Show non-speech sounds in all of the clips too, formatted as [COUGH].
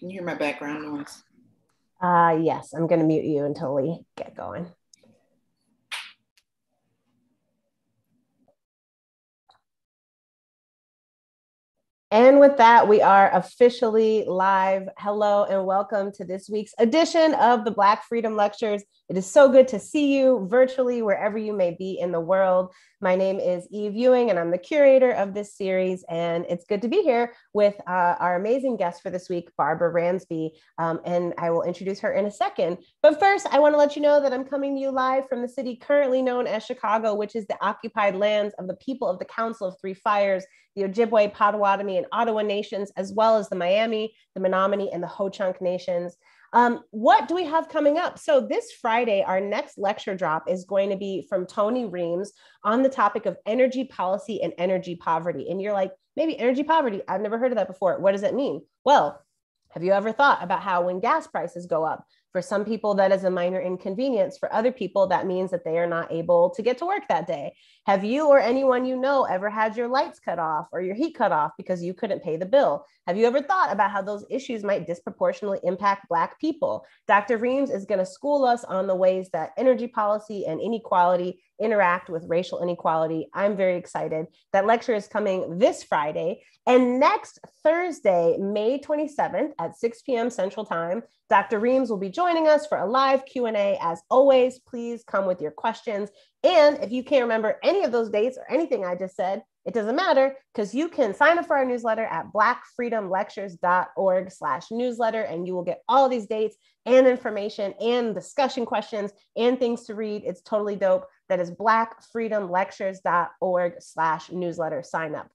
Can you hear my background noise? Uh, yes, I'm going to mute you until we get going. And with that, we are officially live. Hello and welcome to this week's edition of the Black Freedom Lectures. It is so good to see you virtually wherever you may be in the world. My name is Eve Ewing, and I'm the curator of this series. And it's good to be here with uh, our amazing guest for this week, Barbara Ransby. Um, and I will introduce her in a second. But first, I want to let you know that I'm coming to you live from the city currently known as Chicago, which is the occupied lands of the people of the Council of Three Fires the Ojibwe, Potawatomi, and Ottawa nations, as well as the Miami, the Menominee, and the Ho Chunk nations. Um, what do we have coming up? So, this Friday, our next lecture drop is going to be from Tony Reames on the topic of energy policy and energy poverty. And you're like, maybe energy poverty, I've never heard of that before. What does it mean? Well, have you ever thought about how when gas prices go up, for some people, that is a minor inconvenience. For other people, that means that they are not able to get to work that day. Have you or anyone you know ever had your lights cut off or your heat cut off because you couldn't pay the bill? Have you ever thought about how those issues might disproportionately impact Black people? Dr. Reames is going to school us on the ways that energy policy and inequality interact with racial inequality. I'm very excited. That lecture is coming this Friday. And next Thursday, May 27th at 6 p.m. Central Time, Dr. Reames will be joining us for a live Q&A. As always, please come with your questions. And if you can't remember any of those dates or anything I just said, it doesn't matter because you can sign up for our newsletter at blackfreedomlectures.org slash newsletter and you will get all these dates and information and discussion questions and things to read. It's totally dope. That is blackfreedomlectures.org slash newsletter sign up.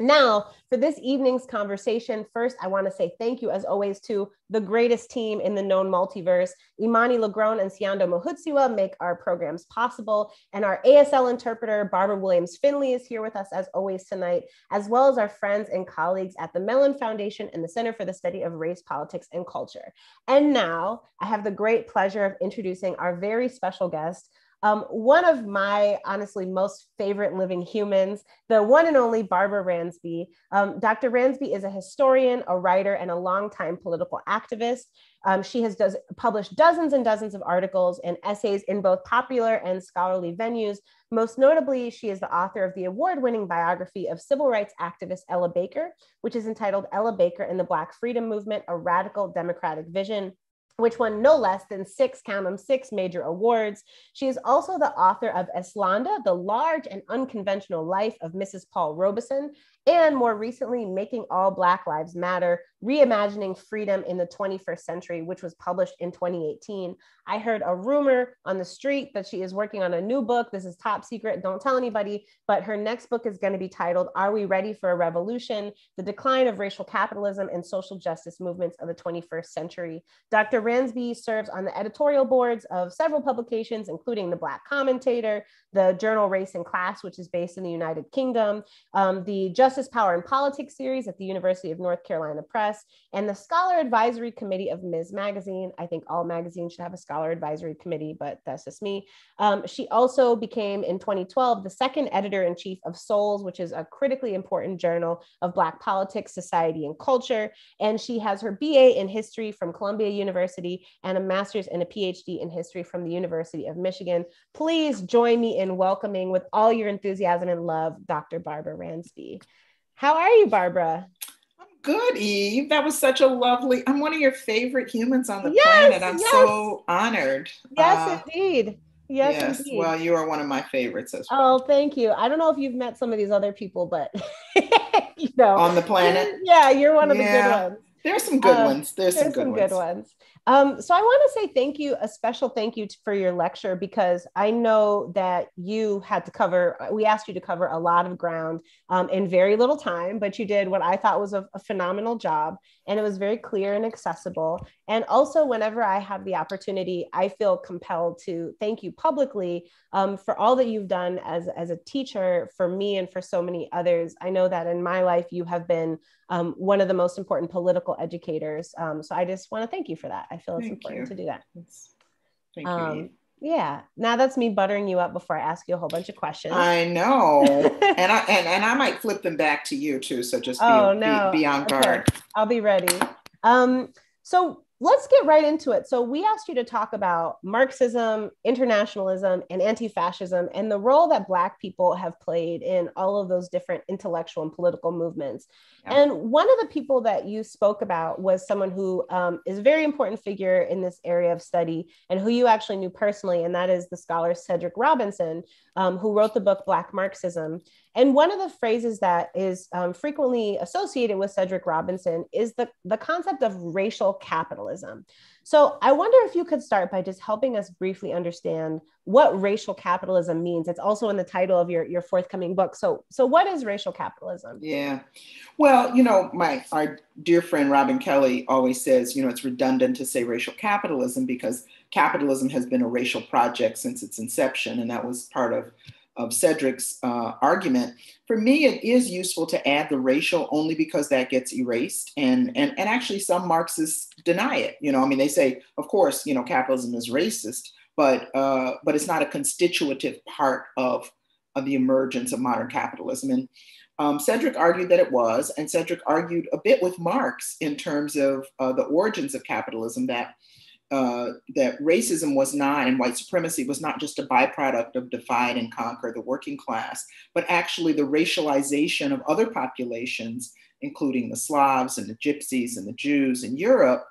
Now, for this evening's conversation, first, I want to say thank you, as always, to the greatest team in the known multiverse. Imani Lagron and Siyanda Mohutsiwa make our programs possible. And our ASL interpreter, Barbara Williams Finley, is here with us, as always, tonight, as well as our friends and colleagues at the Mellon Foundation and the Center for the Study of Race, Politics, and Culture. And now, I have the great pleasure of introducing our very special guest, um, one of my honestly most favorite living humans, the one and only Barbara Ransby. Um, Dr. Ransby is a historian, a writer, and a longtime political activist. Um, she has does, published dozens and dozens of articles and essays in both popular and scholarly venues. Most notably, she is the author of the award winning biography of civil rights activist Ella Baker, which is entitled Ella Baker and the Black Freedom Movement A Radical Democratic Vision which won no less than six, count them, six major awards. She is also the author of Eslanda, The Large and Unconventional Life of Mrs. Paul Robeson, and more recently, Making All Black Lives Matter, Reimagining Freedom in the 21st Century, which was published in 2018. I heard a rumor on the street that she is working on a new book. This is top secret, don't tell anybody, but her next book is going to be titled Are We Ready for a Revolution? The Decline of Racial Capitalism and Social Justice Movements of the 21st Century. Dr. Ransby serves on the editorial boards of several publications, including The Black Commentator, the journal Race and Class, which is based in the United Kingdom, um, the Justice, Power, and Politics series at the University of North Carolina Press and the Scholar Advisory Committee of Ms. Magazine. I think all magazines should have a Scholar Advisory Committee, but that's just me. Um, she also became, in 2012, the second editor in chief of Souls, which is a critically important journal of Black politics, society, and culture. And she has her BA in history from Columbia University and a master's and a PhD in history from the University of Michigan. Please join me in welcoming, with all your enthusiasm and love, Dr. Barbara Ransby. How are you, Barbara? I'm good, Eve. That was such a lovely. I'm one of your favorite humans on the yes, planet. I'm yes. so honored. Yes, uh, indeed. Yes, yes. Indeed. Well, you are one of my favorites as well. Oh, thank you. I don't know if you've met some of these other people, but [LAUGHS] you know, on the planet. [LAUGHS] Yeah, you're one of yeah. the good ones. There's some good um, ones. There's, there's some, good, some ones. good ones. Um, so I want to say thank you, a special thank you for your lecture because I know that you had to cover, we asked you to cover a lot of ground um, in very little time, but you did what I thought was a, a phenomenal job and it was very clear and accessible. And also, whenever I have the opportunity, I feel compelled to thank you publicly um, for all that you've done as, as a teacher for me and for so many others. I know that in my life, you have been um, one of the most important political educators. Um, so I just want to thank you for that. I feel it's thank important you. to do that. Thank you. Yeah. Now that's me buttering you up before I ask you a whole bunch of questions. I know. [LAUGHS] and I and, and I might flip them back to you too. So just be, oh, no. be, be on guard. Okay. I'll be ready. Um, So let's get right into it. So, we asked you to talk about Marxism, internationalism, and anti fascism, and the role that Black people have played in all of those different intellectual and political movements. Yeah. And one of the people that you spoke about was someone who um, is a very important figure in this area of study and who you actually knew personally, and that is the scholar Cedric Robinson, um, who wrote the book Black Marxism. And one of the phrases that is um, frequently associated with Cedric Robinson is the, the concept of racial capitalism. So I wonder if you could start by just helping us briefly understand what racial capitalism means. It's also in the title of your, your forthcoming book. So, so what is racial capitalism? Yeah. Well, you know, my our dear friend Robin Kelley always says, you know, it's redundant to say racial capitalism because capitalism has been a racial project since its inception. And that was part of of Cedric's uh, argument, for me, it is useful to add the racial only because that gets erased. And, and, and actually, some Marxists deny it. You know, I mean, they say, of course, you know, capitalism is racist, but, uh, but it's not a constitutive part of, of the emergence of modern capitalism. And um, Cedric argued that it was, and Cedric argued a bit with Marx in terms of uh, the origins of capitalism that uh, that racism was not, and white supremacy was not just a byproduct of divide and conquer the working class, but actually the racialization of other populations, including the Slavs and the Gypsies and the Jews in Europe,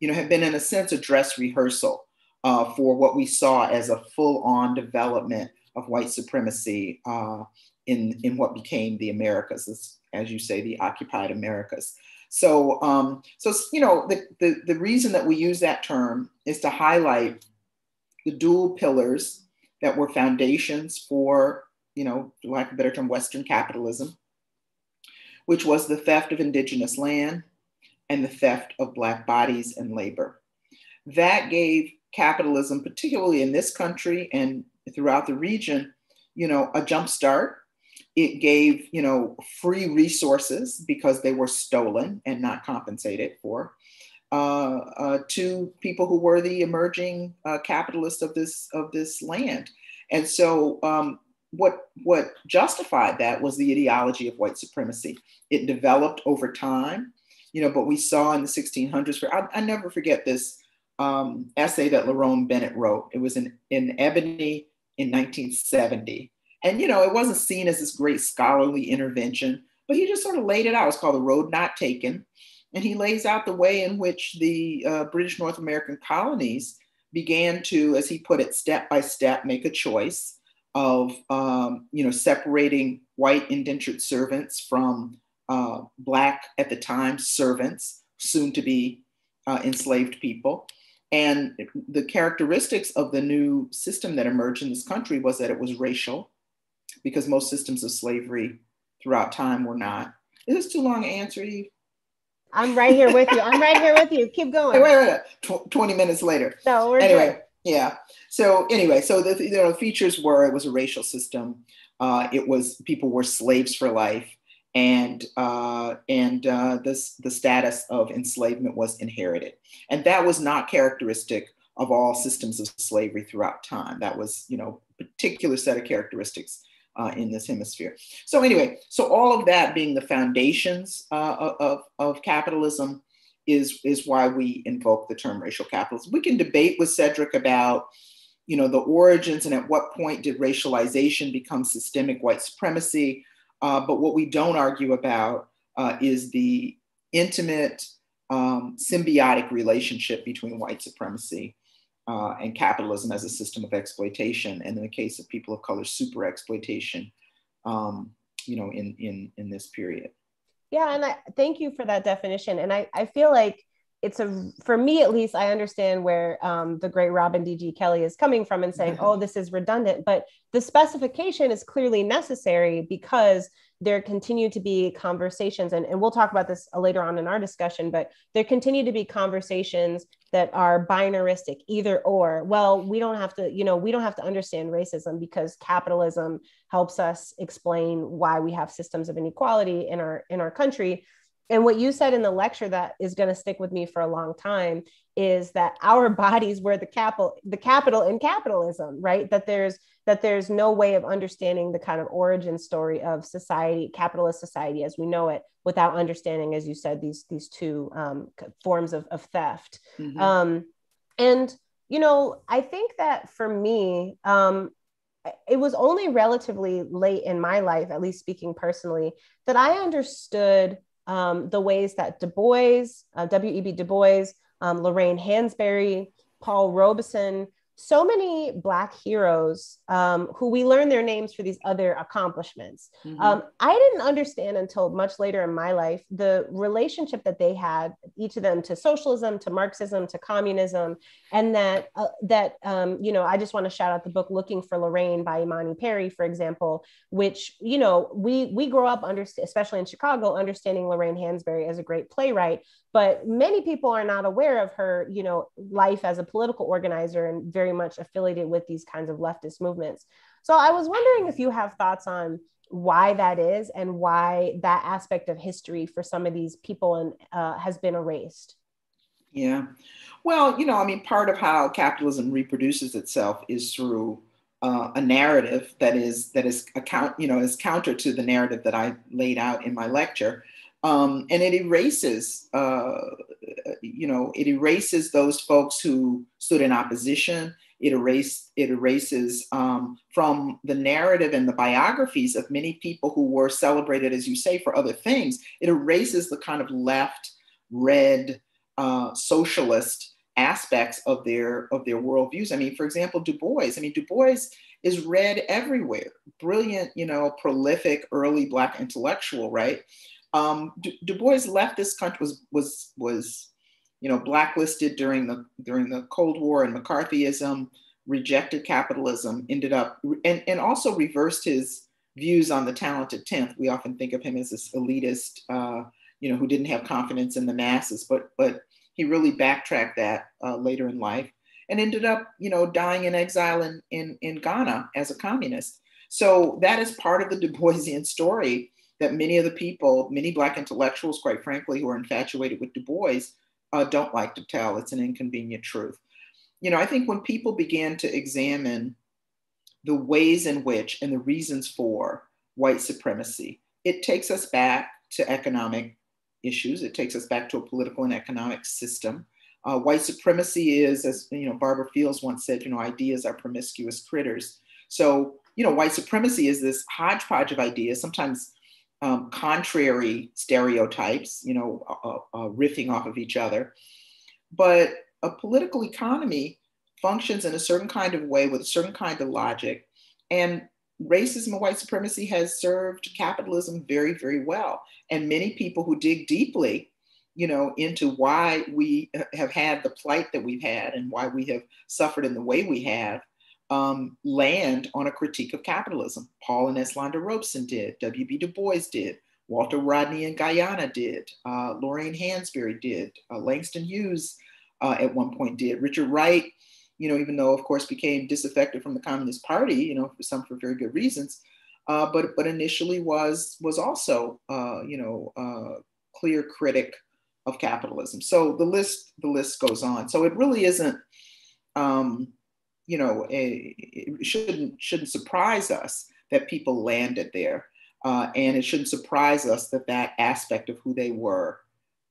you know, have been in a sense a dress rehearsal uh, for what we saw as a full-on development of white supremacy uh, in, in what became the Americas, as, as you say, the occupied Americas. So, um, so you know, the, the, the reason that we use that term is to highlight the dual pillars that were foundations for, you know, lack of a better term, Western capitalism, which was the theft of indigenous land and the theft of Black bodies and labor. That gave capitalism, particularly in this country and throughout the region, you know, a jump start it gave, you know, free resources because they were stolen and not compensated for uh, uh, to people who were the emerging uh, capitalists of this of this land. And so, um, what what justified that was the ideology of white supremacy. It developed over time, you know. But we saw in the 1600s. For I, I never forget this um, essay that Lerone Bennett wrote. It was in in Ebony in 1970 and, you know, it wasn't seen as this great scholarly intervention, but he just sort of laid it out. It's called The Road Not Taken. And he lays out the way in which the uh, British North American colonies began to, as he put it, step by step, make a choice of, um, you know, separating white indentured servants from uh, Black, at the time, servants, soon to be uh, enslaved people. And the characteristics of the new system that emerged in this country was that it was racial because most systems of slavery throughout time were not. Is this too long an answer, Eve? I'm right here with you. I'm right here with you. Keep going. Wait, wait, wait. Tw- 20 minutes later. No, we're anyway. Good. Yeah. So anyway, so the you know, features were it was a racial system. Uh, it was people were slaves for life, and uh, and uh, this the status of enslavement was inherited, and that was not characteristic of all systems of slavery throughout time. That was you know particular set of characteristics uh, in this hemisphere. So anyway, so all of that being the foundations uh, of, of capitalism is, is why we invoke the term racial capitalism. We can debate with Cedric about, you know, the origins and at what point did racialization become systemic white supremacy. Uh, but what we don't argue about uh, is the intimate um, symbiotic relationship between white supremacy uh, and capitalism as a system of exploitation, and in the case of people of color, super exploitation, um, you know, in in in this period. Yeah, and I thank you for that definition. And I I feel like it's a for me at least i understand where um, the great robin dg kelley is coming from and saying oh this is redundant but the specification is clearly necessary because there continue to be conversations and, and we'll talk about this later on in our discussion but there continue to be conversations that are binaristic either or. Well we don't have to you know we don't have to understand racism because capitalism helps us explain why we have systems of inequality in our in our country and what you said in the lecture that is going to stick with me for a long time is that our [LAUGHS] bodies were the capital the capital in capitalism right that there's that there's no way of understanding the kind of origin story of society capitalist society as we know it without understanding, as you said, these these two um, forms of, of theft. Mm-hmm. Um, and you know, I think that for me, um, it was only relatively late in my life, at least speaking personally, that I understood um, the ways that Du Bois, uh, W.E.B. Du Bois, um, Lorraine Hansberry, Paul Robeson, so many black heroes um, who we learn their names for these other accomplishments mm-hmm. um, i didn't understand until much later in my life the relationship that they had each of them to socialism to marxism to communism and that uh, that um, you know i just want to shout out the book looking for lorraine by imani perry for example which you know we we grow up under especially in chicago understanding lorraine hansberry as a great playwright but many people are not aware of her you know life as a political organizer and very much affiliated with these kinds of leftist movements. So i was wondering if you have thoughts on why that is and why that aspect of history for some of these people and uh, has been erased. Yeah. Well you know i mean part of how capitalism reproduces itself is through uh, a narrative that is that is account you know is counter to the narrative that i laid out in my lecture. Um, and it erases, uh, you know, it erases those folks who stood in opposition. It, erase, it erases um, from the narrative and the biographies of many people who were celebrated, as you say, for other things. It erases the kind of left, red, uh, socialist aspects of their of their worldviews. I mean, for example, Du Bois. I mean, Du Bois is read everywhere. Brilliant, you know, prolific early Black intellectual, right? Um, du, du, Bois left this country was was was you know blacklisted during the during the Cold War and McCarthyism, rejected capitalism, ended up and, and also reversed his views on the talented tenth. We often think of him as this elitist, uh, you know, who didn't have confidence in the masses, but but he really backtracked that uh, later in life and ended up, you know, dying in exile in, in, in Ghana as a communist. So that is part of the Du Boisian story that many of the people, many Black intellectuals, quite frankly, who are infatuated with Du Bois, uh, don't like to tell. It's an inconvenient truth. You know, I think when people began to examine the ways in which and the reasons for white supremacy, it takes us back to economic issues. It takes us back to a political and economic system. Uh, white supremacy is, as you know, Barbara Fields once said, you know, ideas are promiscuous critters. So, you know, white supremacy is this hodgepodge of ideas, sometimes um, contrary stereotypes, you know, uh, uh, riffing off of each other. But a political economy functions in a certain kind of way with a certain kind of logic. And racism and white supremacy has served capitalism very, very well. And many people who dig deeply, you know, into why we have had the plight that we've had and why we have suffered in the way we have, um, land on a critique of capitalism. Paul and Eslanda Robeson did, W.B. Du Bois did, Walter Rodney in Guyana did, uh, Lorraine Hansberry did, uh, Langston Hughes uh, at one point did, Richard Wright, you know, even though of course became disaffected from the Communist Party, you know, for some for very good reasons, uh, but but initially was was also uh, you know uh, clear critic of capitalism. So the list the list goes on. So it really isn't. Um, you know, it shouldn't shouldn't surprise us that people landed there, uh, and it shouldn't surprise us that that aspect of who they were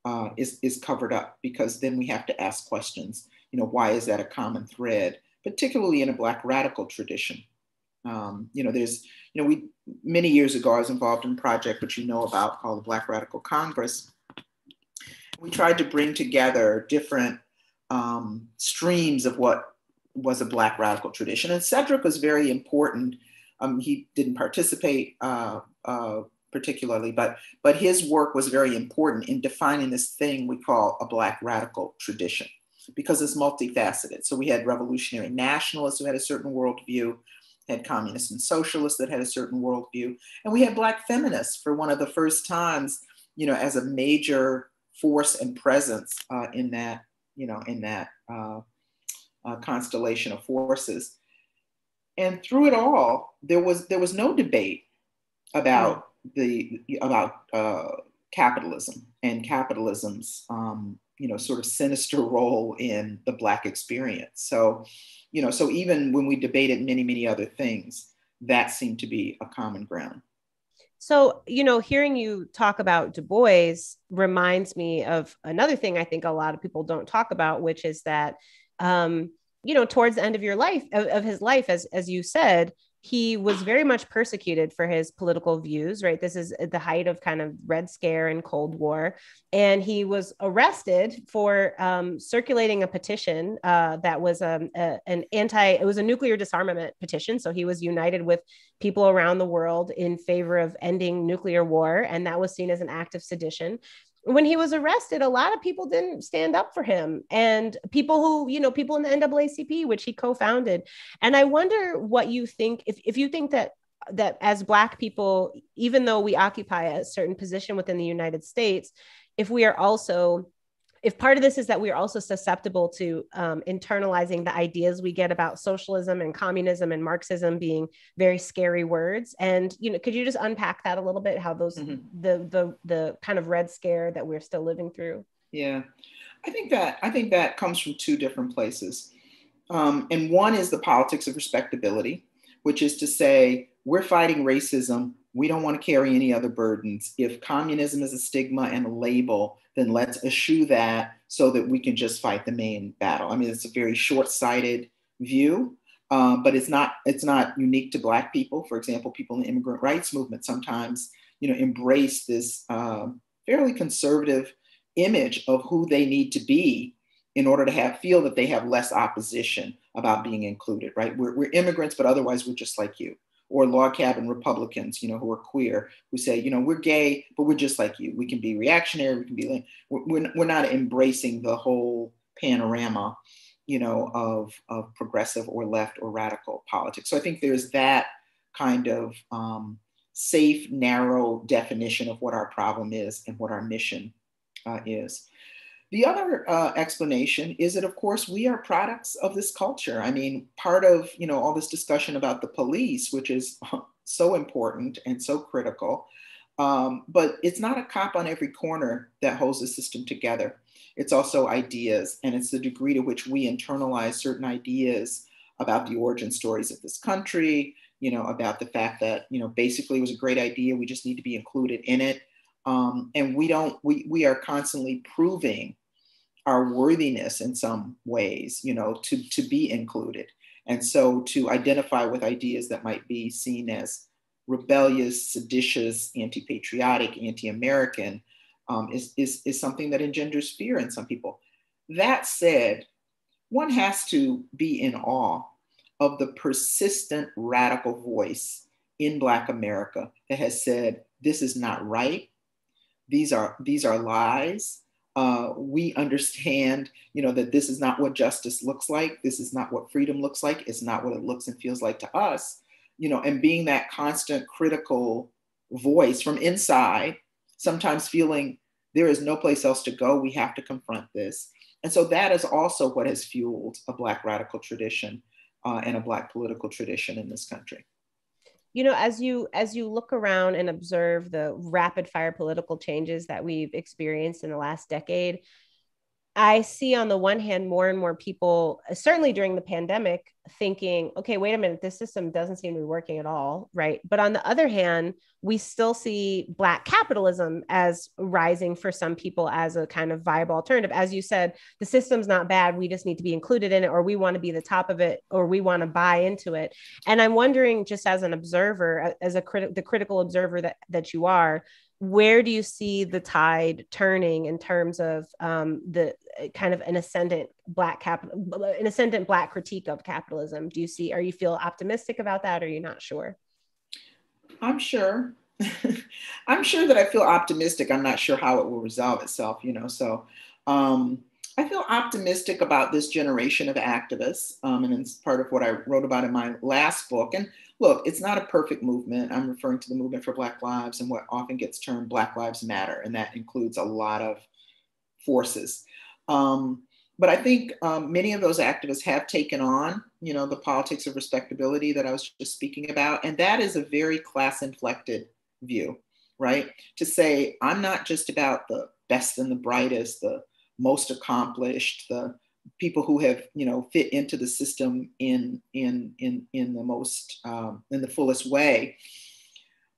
uh, is is covered up because then we have to ask questions. You know, why is that a common thread, particularly in a Black radical tradition? Um, you know, there's, you know, we many years ago I was involved in a project which you know about called the Black Radical Congress. We tried to bring together different um, streams of what was a Black radical tradition. And Cedric was very important. Um, he didn't participate uh, uh, particularly, but, but his work was very important in defining this thing we call a Black radical tradition because it's multifaceted. So we had revolutionary nationalists who had a certain worldview, had communists and socialists that had a certain worldview, and we had Black feminists for one of the first times, you know, as a major force and presence uh, in that, you know, in that uh, uh, constellation of forces. And through it all, there was there was no debate about the about uh, capitalism and capitalism's um, you know sort of sinister [LAUGHS] role in the black experience. So, you know, so even when we debated many many other things, that seemed to be a common ground. So, you know, hearing you talk about Du Bois reminds me of another thing I think a lot of people don't talk about, which is that, um, you know, towards the end of your life, of, of his life, as as you said, he was very much persecuted for his political views, right? This is at the height of kind of Red Scare and Cold War. And he was arrested for um, circulating a petition uh, that was um, a, an anti, it was a nuclear disarmament petition. So he was united with people around the world in favor of ending nuclear war. And that was seen as an act of sedition when he was arrested, a lot of people didn't stand up for him, and people who, you know, people in the NAACP, which he co-founded. And I wonder what you think if if you think that that as Black people, even though we occupy a certain position within the United States, if we are also if part of this is that we are also susceptible to um, internalizing the ideas we get about socialism and communism and Marxism being very scary words, and you know, could you just unpack that a little bit? How those mm-hmm. the the the kind of red scare that we're still living through? Yeah, I think that I think that comes from two different places, um, and one is the politics of respectability, which is to say we're fighting racism. We don't want to carry any other burdens. If communism is a stigma and a label, then let's eschew that so that we can just fight the main battle. I mean, it's a very short-sighted view, um, but it's not it's not unique to Black people. For example, people in the immigrant rights movement sometimes you know embrace this uh, fairly conservative image of who they need to be in order to have feel that they have less opposition about being included. Right? We're, we're immigrants, but otherwise we're just like you or log cabin Republicans, you know, who are queer, who say, you know, we're gay, but we're just like you. We can be reactionary. We can be, like, we're, we're not embracing the whole panorama, you know, of, of progressive or left or radical politics. So I think there's that kind of um, safe, narrow definition of what our problem is and what our mission uh, is. The other uh, explanation is that, of course, we are products of this culture. I mean, part of you know all this discussion about the police, which is [LAUGHS] so important and so critical, um, but it's not a cop on every corner that holds the system together. It's also ideas, and it's the degree to which we internalize certain ideas about the origin stories of this country. You know, about the fact that you know basically it was a great idea. We just need to be included in it. Um, and we don't we we are constantly proving our worthiness in some ways, you know, to, to be included. And so to identify with ideas that might be seen as rebellious, seditious, anti-patriotic, anti-American um, is, is, is something that engenders fear in some people. That said, one has to be in awe of the persistent radical voice in Black America that has said, this is not right. These are, these are lies uh, we understand, you know, that this is not what justice looks like. This is not what freedom looks like. It's not what it looks and feels like to us, you know, and being that constant critical voice from inside, sometimes feeling there is no place else to go. We have to confront this. And so that is also what has fueled a Black radical tradition uh, and a Black political tradition in this country you know as you as you look around and observe the rapid fire political changes that we've experienced in the last decade I see on the one hand more and more people, certainly during the pandemic, thinking, okay, wait a minute, this system doesn't seem to be working at all. Right. But on the other hand, we still see Black capitalism as rising for some people as a kind of viable alternative. As you said, the system's not bad. We just need to be included in it, or we want to be the top of it, or we want to buy into it. And I'm wondering, just as an observer, as a the critical observer that, that you are, where do you see the tide turning in terms of um, the uh, kind of an ascendant black capital an ascendant black critique of capitalism. Do you see are you feel optimistic about that or are you not sure? I'm sure. [LAUGHS] I'm sure that i feel optimistic. I'm not sure how it will resolve itself you know so um, i feel optimistic about this generation of activists um, and it's part of what i wrote about in my last book. And look it's not a perfect movement. I'm referring to the movement for black lives and what often gets termed black lives matter and that includes a lot of forces um, but I think um, many of those activists have taken on, you know, the politics of respectability that I was just speaking about, and that is a very class-inflected view, right? To say I'm not just about the best and the brightest, the most accomplished, the people who have, you know, fit into the system in in in in the most um, in the fullest way,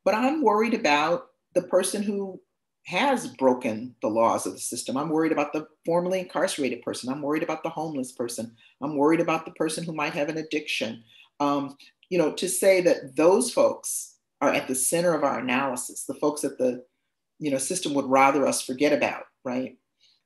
but I'm worried about the person who has broken the laws of the system. I'm worried about the formerly incarcerated person. I'm worried about the homeless person. I'm worried about the person who might have an addiction. Um, you know, to say that those folks are at the center of our analysis, the folks that the you know system would rather us forget about, right,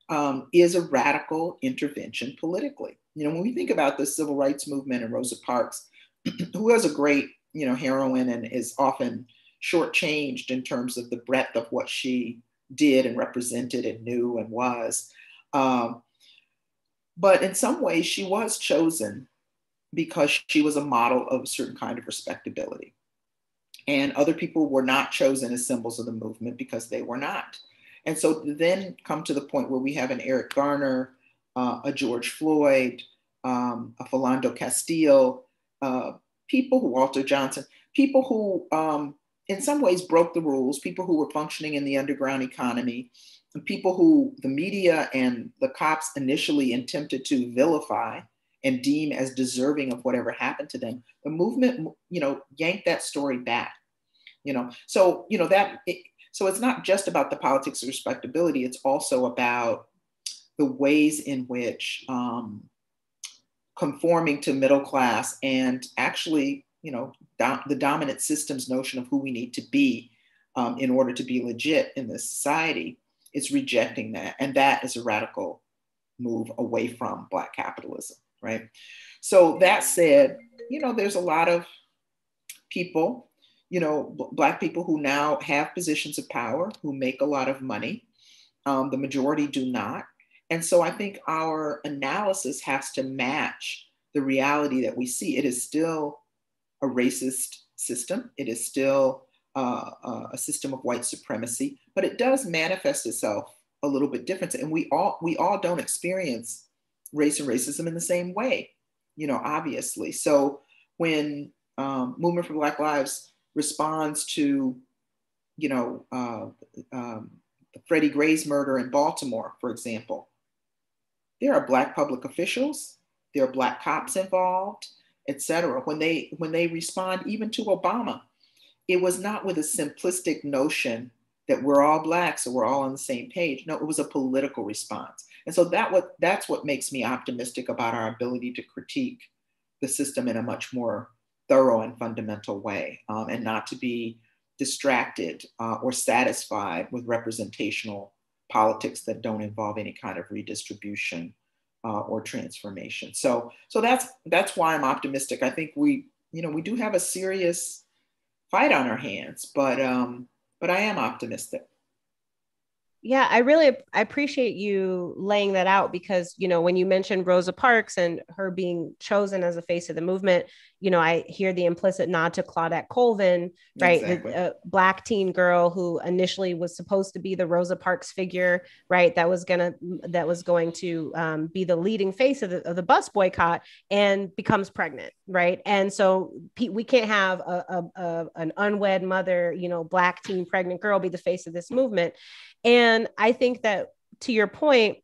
um, is a radical intervention politically. You know, when we think about the civil rights movement and Rosa Parks, [CLEARS THROAT] who was a great you know heroine and is often shortchanged in terms of the breadth of what she did and represented and knew and was. Um, but in some ways, she was chosen because she was a model of a certain kind of respectability. And other people were not chosen as symbols of the movement because they were not. And so then come to the point where we have an Eric Garner, uh, a George Floyd, um, a Philando Castile, uh, people who, Walter Johnson, people who um, in some ways broke the rules, people who were functioning in the underground economy, and people who the media and the cops initially attempted to vilify and deem as deserving of whatever happened to them. The movement, you know, yanked that story back. You know, so you know that. It, so it's not just about the politics of respectability. It's also about the ways in which um, conforming to middle class and actually you know, do- the dominant system's notion of who we need to be um, in order to be legit in this society is rejecting that. And that is a radical move away from Black capitalism, right? So that said, you know, there's a lot of people, you know, b- Black people who now have positions of power, who make a lot of money. Um, the majority do not. And so I think our analysis has to match the reality that we see. It is still a racist system. It is still uh, uh, a system of white supremacy, but it does manifest itself a little bit different. And we all we all don't experience race and racism in the same way, you know, obviously. So when um, Movement for Black Lives responds to, you know, uh, um, Freddie Gray's murder in Baltimore, for example, there are Black public officials, there are Black cops involved, etc. When they when they respond even to Obama, it was not with a simplistic notion that we're all black, so we're all on the same page. No, it was a political response. And so that what that's what makes me optimistic about our ability to critique the system in a much more thorough and fundamental way, um, and not to be distracted uh, or satisfied with representational politics that don't involve any kind of redistribution uh, or transformation. So, so that's that's why I'm optimistic. I think we, you know, we do have a serious fight on our hands, but um, but I am optimistic yeah i really i appreciate you laying that out because you know when you mentioned rosa parks and her being chosen as a face of the movement you know i hear the implicit nod to claudette colvin right? Exactly. the black teen girl who initially was supposed to be the rosa parks figure right? That was gonna that was going to um, be the leading face of the, of the bus boycott and becomes pregnant right? And so we can't have a, a, a an unwed mother you know black teen pregnant girl be the face of this movement and I think that to your point,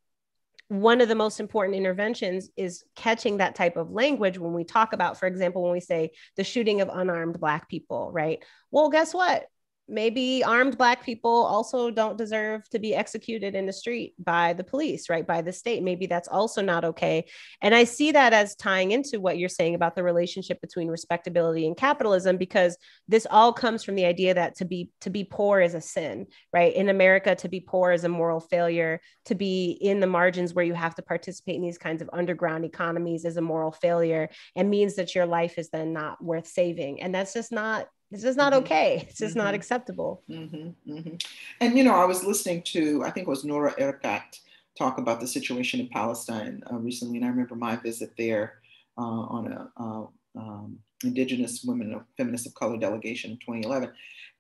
one of the most important interventions is catching that type of language when we talk about, for example, when we say the shooting of unarmed Black people, right? Well, guess what? Maybe armed black people also don't deserve to be executed in the street by the police right by the state. Maybe that's also not okay. And i see that as tying into what you're saying about the relationship between respectability and capitalism because this all comes from the idea that to be to be poor is a sin right? In america to be poor is a moral failure. To be in the margins where you have to participate in these kinds of underground economies is a moral failure and means that your life is then not worth saving. And that's just not it's is not mm-hmm. okay. This is mm-hmm. not acceptable. Mm-hmm. mm-hmm. And you know, I was listening to I think it was Noura Erakat talk about the situation in Palestine uh, recently, and I remember my visit there uh, on a uh, um, Indigenous Women of Feminists of Color delegation in 2011,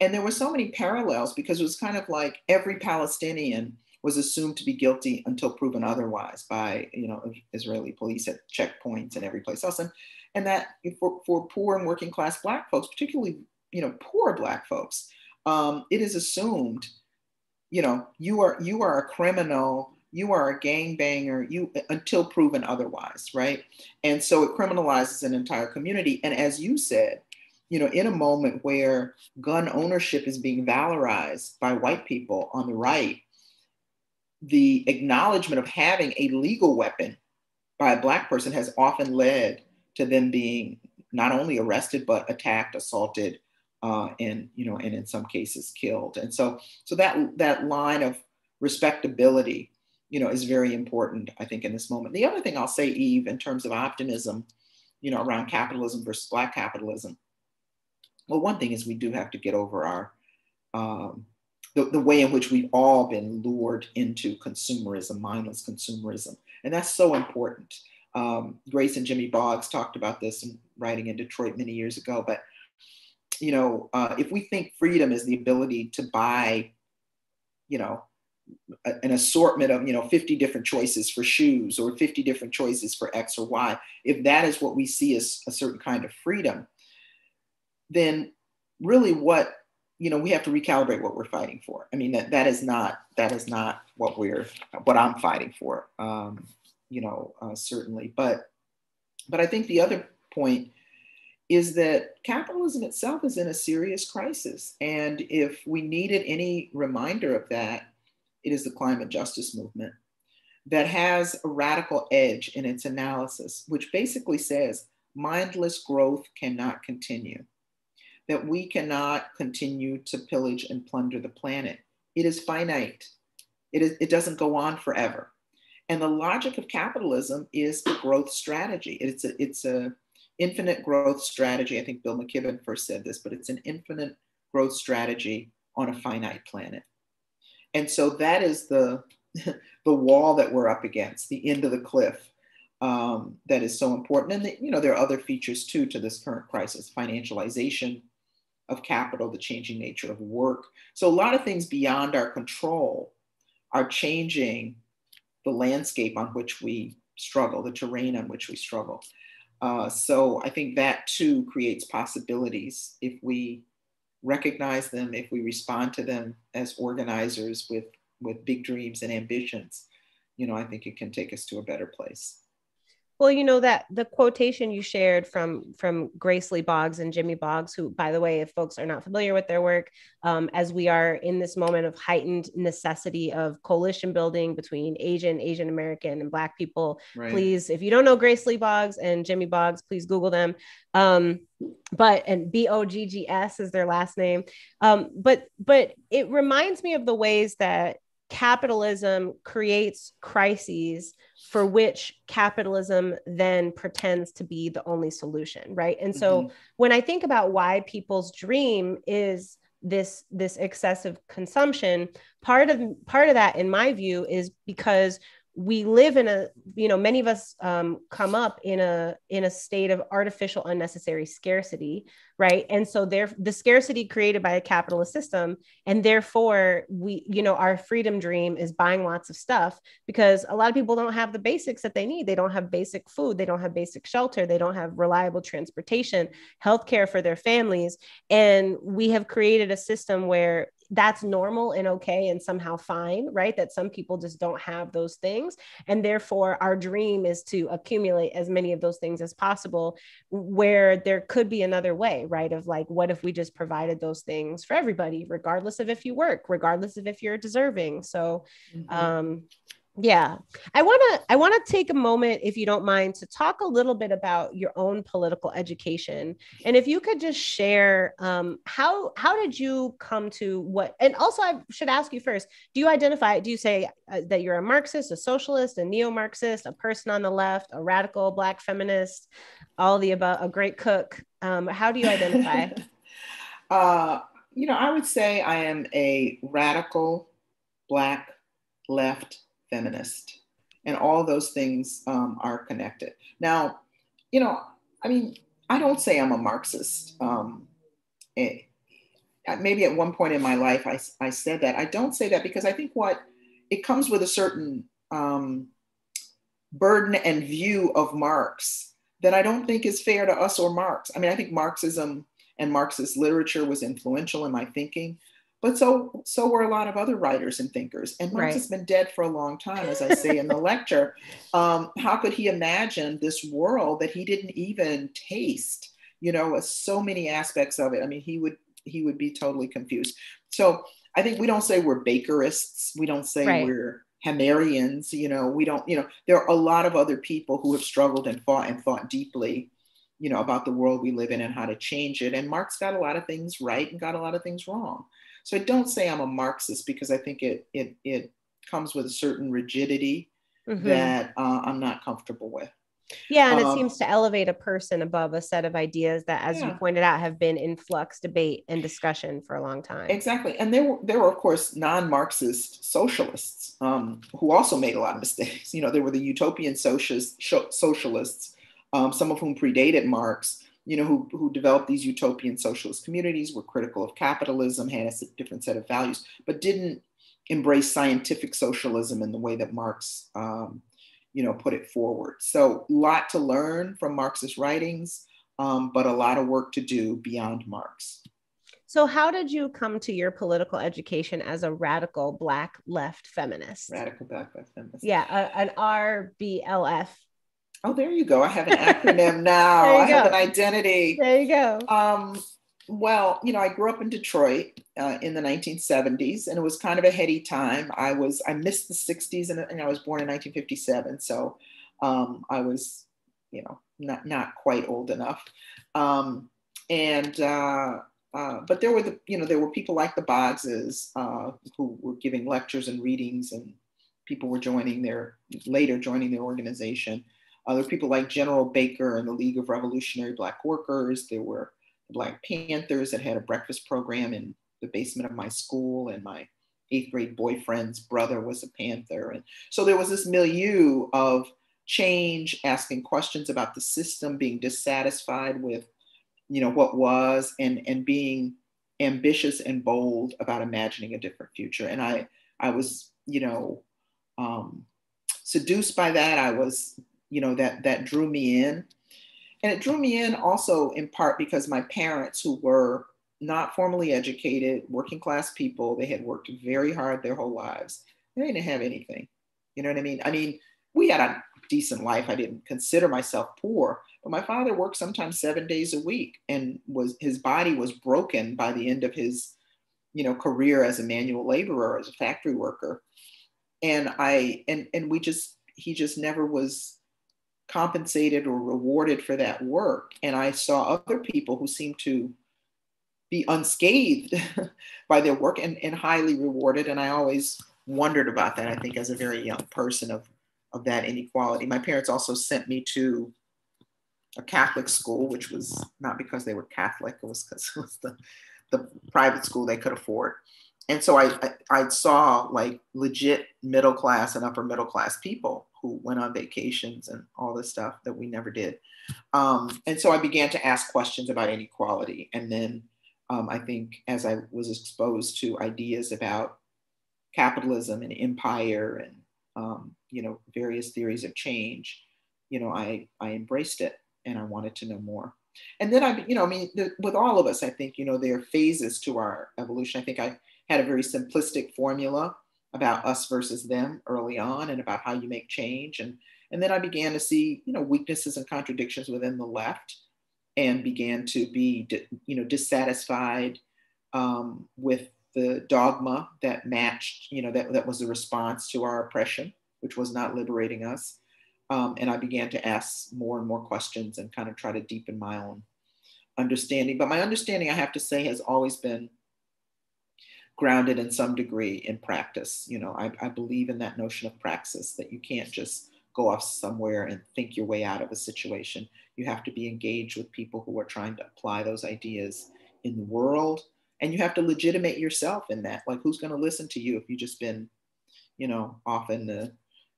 and there were so many parallels because it was kind of like every Palestinian was assumed to be guilty until proven otherwise by you know Israeli police at checkpoints and every place else, and and that for, for poor and working class Black folks, particularly you know poor black folks um, it is assumed you know you are you are a criminal you are a gang banger you until proven otherwise right? And so it criminalizes an entire community. And as you said you know, in a moment where gun ownership is being valorized by white people on the right, the acknowledgement of having a legal weapon by a black person has often led to them being not only arrested but attacked, assaulted, uh, and you know, and in some cases killed. And so, so that that line of respectability, you know, is very important, I think, in this moment. The other thing I'll say, Eve, in terms of optimism, you know, around capitalism versus black capitalism. Well, one thing is we do have to get over our um, the, the way in which we've all been lured into consumerism, mindless consumerism. And that's so important. Um, Grace and Jimmy Boggs talked about this in writing in Detroit many years ago. But, you know, uh, if we think freedom is the ability to buy, you know, a, an assortment of, you know, 50 different choices for shoes or 50 different choices for X or Y, if that is what we see as a certain kind of freedom, then really what you know we have to recalibrate what we're fighting for. I mean that that is not that is not what we're what i'm fighting for um, you know uh, certainly. But but i think the other point is that capitalism itself is in a serious crisis and if we needed any reminder of that it is the climate justice movement that has a radical edge in its analysis which basically says mindless growth cannot continue that we cannot continue to pillage and plunder the planet. It is finite. It, is, it doesn't go on forever. And the logic of capitalism is a growth strategy. It's a, it's a infinite growth strategy. I think Bill McKibben first said this, but it's an infinite growth strategy on a finite planet. And so that is the, [LAUGHS] the wall that we're up against, the end of the cliff um, that is so important. And the, you know, there are other features too to this current crisis, financialization, of capital, the changing nature of work. So a lot of things beyond our control are changing the landscape on which we struggle, the terrain on which we struggle. Uh, so I think that too creates possibilities if we recognize them, if we respond to them as organizers with, with big dreams and ambitions, you know, I think it can take us to a better place. Well, you know that the quotation you shared from from Grace Lee Boggs and Jimmy Boggs, who, by the way, if folks are not familiar with their work, um, as we are in this moment of heightened necessity of coalition building between Asian, Asian American, and Black people, right. please, if you don't know Grace Lee Boggs and Jimmy Boggs, please Google them. Um, but and B O G G S is their last name. Um, but but it reminds me of the ways that capitalism creates crises for which capitalism then pretends to be the only solution right and so mm-hmm. when i think about why people's dream is this this excessive consumption part of part of that in my view is because we live in a you know many of us um, come up in a in a state of artificial unnecessary scarcity right? And so there the scarcity created by a capitalist system and therefore we you know our freedom dream is buying lots of stuff because a lot of people don't have the basics that they need. They don't have basic food. They don't have basic shelter. They don't have reliable transportation healthcare for their families. And we have created a system where that's normal and okay and somehow fine, right? That some people just don't have those things. And therefore, our dream is to accumulate as many of those things as possible, where there could be another way, right? Of like, what if we just provided those things for everybody, regardless of if you work, regardless of if you're deserving? So, mm-hmm. um, yeah. I want to i want to take a moment if you don't mind to talk a little bit about your own political education. And if you could just share um, how how did you come to what and also i should ask you first do you identify do you say uh, that you're a marxist a socialist a neo-marxist a person on the left a radical black feminist all the above a great cook? Um, how do you identify? [LAUGHS] Uh, you know i would say i am a radical black left feminist. And all those things um, are connected. Now, you know, I mean, I don't say I'm a Marxist. Um, it, maybe at one point in my life, I, I said that. I don't say that because I think what it comes with a certain um, burden and view of Marx that I don't think is fair to us or Marx. I mean, I think Marxism and Marxist literature was influential in my thinking, but so so were a lot of other writers and thinkers. And Marx right. has been dead for a long time, as I say in the lecture. [LAUGHS] Um, how could he imagine this world that he didn't even taste? you know, so many aspects of it. I mean, he would he would be totally confused. So I think we don't say we're Bakerists. We don't say right. we're Hamerians. You know, we don't. You know, there are a lot of other people who have struggled and fought and thought deeply, you know, about the world we live in and how to change it. And Marx got a lot of things right and got a lot of things wrong. So I don't say I'm a Marxist because I think it it it comes with a certain rigidity mm-hmm. that uh, I'm not comfortable with. Yeah, and um, it seems to elevate a person above a set of ideas that, as yeah. you pointed out, have been in flux, debate, and discussion for a long time. Exactly, and there were there were of course non-Marxist socialists um, who also made a lot of mistakes. You know, there were the utopian socialists, socialists, um, some of whom predated Marx. You know, who who developed these utopian socialist communities, were critical of capitalism, had a different set of values, but didn't embrace scientific socialism in the way that Marx um, you know, put it forward. So, a lot to learn from Marxist writings, um, but a lot of work to do beyond Marx. So, how did you come to your political education as a radical Black left feminist? Radical Black left feminist. Yeah, a, an RBLF. Oh, there you go. I have an acronym [LAUGHS] now. I go. have an identity. There you go. Um, well, you know, I grew up in Detroit uh, in the 1970s, and it was kind of a heady time. I was I missed the 60s, and, and I was born in 1957, so um, I was, you know, not not quite old enough. Um, and uh, uh, but there were the you know there were people like the Boggses uh, who were giving lectures and readings, and people were joining their later joining their organization. Uh, there were people like General Baker and the League of Revolutionary Black Workers. There were Black Panthers that had a breakfast program in the basement of my school, and my eighth grade boyfriend's brother was a Panther. And so there was this milieu of change, asking questions about the system, being dissatisfied with, you know, what was, and and being ambitious and bold about imagining a different future. And I I was, you know, um, seduced by that. I was, you know, that that drew me in. And it drew me in also in part because my parents, who were not formally educated, working class people, they had worked very hard their whole lives. They didn't have anything. You know what I mean? I mean, we had a decent life. I didn't consider myself poor, but my father worked sometimes seven days a week and was his body was broken by the end of his, you know, career as a manual laborer, as a factory worker. And I and and we just he just never was compensated or rewarded for that work. And I saw other people who seemed to be unscathed [LAUGHS] by their work and, and highly rewarded. And I always wondered about that, I think, as a very young person of, of that inequality. My parents also sent me to a Catholic school, which was not because they were Catholic, it was because [LAUGHS] it was the, the private school they could afford and so I, I, I saw like legit middle class and upper middle class people who went on vacations and all the stuff that we never did. Um, and so I began to ask questions about inequality. And then um, I think as I was exposed to ideas about capitalism and empire and um, you know various theories of change, you know I I embraced it and I wanted to know more. And then I you know I mean the, with all of us I think you know there are phases to our evolution. I think I had a very simplistic formula about us versus them early on and about how you make change. And, and then I began to see, you know, weaknesses and contradictions within the left and began to be, you know, dissatisfied um, with the dogma that matched, you know, that, that was the response to our oppression, which was not liberating us. Um, and I began to ask more and more questions and kind of try to deepen my own understanding. But my understanding, I have to say, has always been grounded in some degree in practice. You know, I, I believe in that notion of praxis that you can't just go off somewhere and think your way out of a situation. You have to be engaged with people who are trying to apply those ideas in the world. And you have to legitimate yourself in that. Like, who's going to listen to you if you've just been, you know, off in the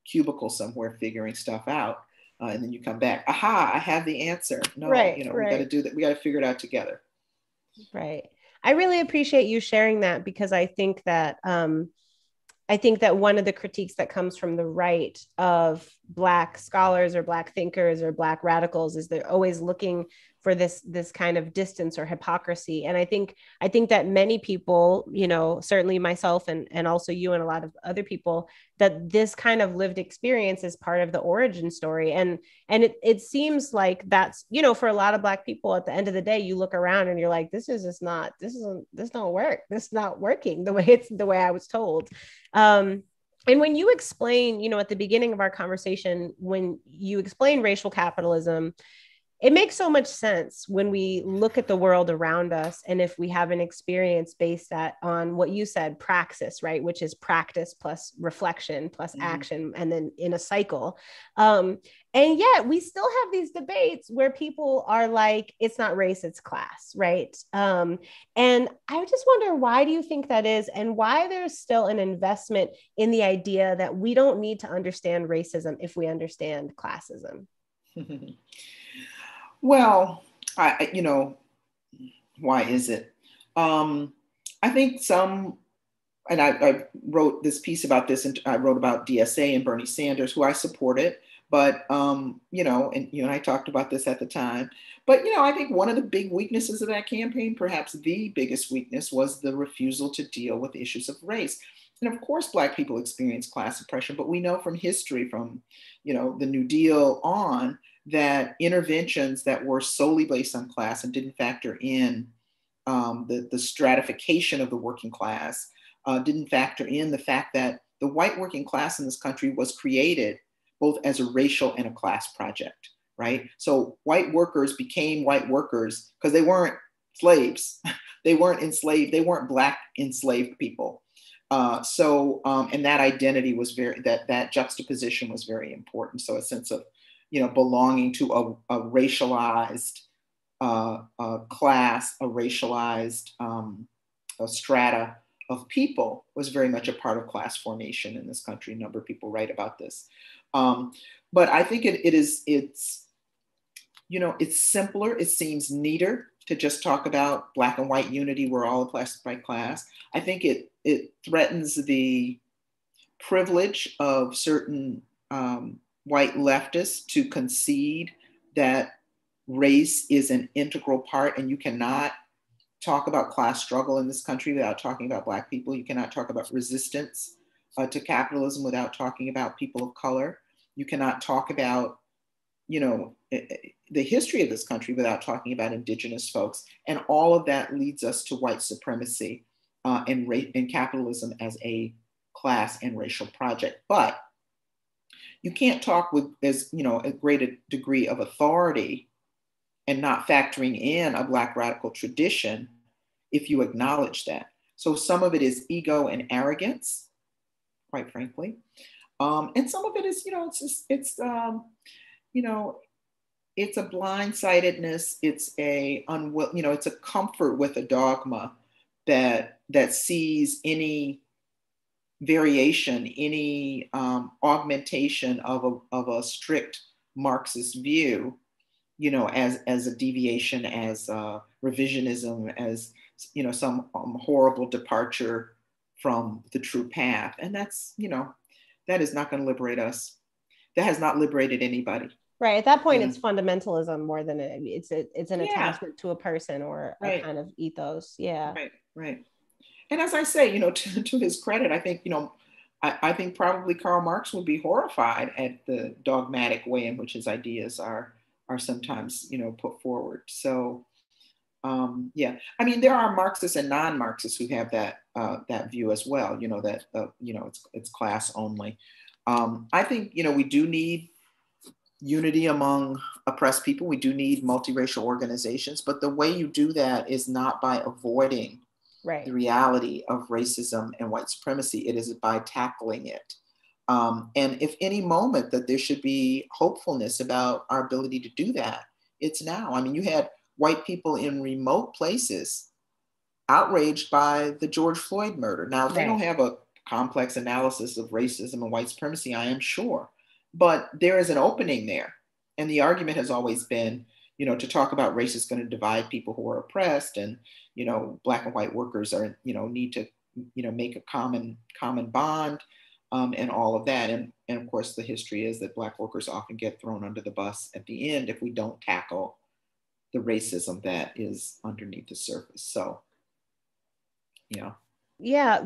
cubicle somewhere figuring stuff out? Uh, and then you come back, aha, I have the answer. No, right, you know, right. we got to do that. We got to figure it out together. Right. I really appreciate you sharing that because I think that um, I think that one of the critiques that comes from the right of Black scholars or Black thinkers or Black radicals is they're always looking for this this kind of distance or hypocrisy. And i think i think that many people you know certainly myself and and also you and a lot of other people that this kind of lived experience is part of the origin story. And and it, it seems like that's you know for a lot of black people at the end of the day you look around and you're like this is just not this isn't this don't work. This is not working the way it's the way i was told. Um and when you explain you know at the beginning of our conversation when you explain racial capitalism it makes so much sense when we look at the world around us and if we have an experience based at, on what you said praxis right which is practice plus reflection plus mm-hmm. action and then in a cycle. Um, and yet we still have these debates where people are like it's not race it's class right? Um, and i just wonder why do you think that is and why there's still an investment in the idea that we don't need to understand racism if we understand classism [LAUGHS] Well, I, you know, why is it? Um, I think some, and I, I, wrote this piece about this, and I wrote about DSA and Bernie Sanders, who I supported. But um, you know, and you and I talked about this at the time. But you know, I think one of the big weaknesses of that campaign, perhaps the biggest weakness, was the refusal to deal with issues of race. And of course, Black people experience class oppression, but we know from history, from you know the New Deal on, that interventions that were solely based on class and didn't factor in um, the, the stratification of the working class, uh, didn't factor in the fact that the white working class in this country was created both as a racial and a class project, right? So white workers became white workers because they weren't slaves. [LAUGHS] they weren't enslaved. They weren't black enslaved people. Uh, so, um, and that identity was very, that, that juxtaposition was very important. So a sense of you know, belonging to a, a racialized uh, a class, a racialized um, a strata of people was very much a part of class formation in this country. A number of people write about this. Um, but I think it, it is, it's, you know, it's simpler, it seems neater to just talk about black and white unity, we're all class by class. I think it, it threatens the privilege of certain um, white leftists to concede that race is an integral part and you cannot talk about class struggle in this country without talking about black people. You cannot talk about resistance uh, to capitalism without talking about people of color. You cannot talk about you know the history of this country without talking about indigenous folks. And all of that leads us to white supremacy uh, and, ra- and capitalism as a class and racial project. But you can't talk with as you know a great degree of authority and not factoring in a black radical tradition if you acknowledge that. So some of it is ego and arrogance quite frankly. Um, and some of it is you know it's just, it's um, you know it's a blindsidedness it's a unwill you know it's a comfort with a dogma that that sees any variation, any um, augmentation of a, of a strict Marxist view, you know, as, as a deviation, as uh, revisionism, as, you know, some um, horrible departure from the true path. And that's, you know, that is not going to liberate us. That has not liberated anybody. Right. At that point, yeah. it's fundamentalism more than a, it's a, it's an yeah. attachment to a person or right. a kind of ethos. Yeah. Right. Right. And as I say, you know, [LAUGHS] to, to his credit, I think, you know, I, I, think probably Karl Marx would be horrified at the dogmatic way in which his ideas are are sometimes, you know, put forward. So, um, yeah, I mean, there are Marxists and non-Marxists who have that uh, that view as well. You know that uh, you know it's it's class only. Um, I think you know we do need unity among oppressed people. We do need multiracial organizations, but the way you do that is not by avoiding right. the reality of racism and white supremacy. It is by tackling it. Um, and if any moment that there should be hopefulness about our ability to do that, it's now. I mean, you had white people in remote places outraged by the George Floyd murder. Now, they don't have a complex analysis of racism and white supremacy, I am sure, but there is an opening there. And the argument has always been you know, to talk about race is going to divide people who are oppressed, and you know, black and white workers are, you know, need to, you know, make a common common bond, um, and all of that. And and of course, the history is that black workers often get thrown under the bus at the end if we don't tackle the racism that is underneath the surface. So, yeah. Yeah,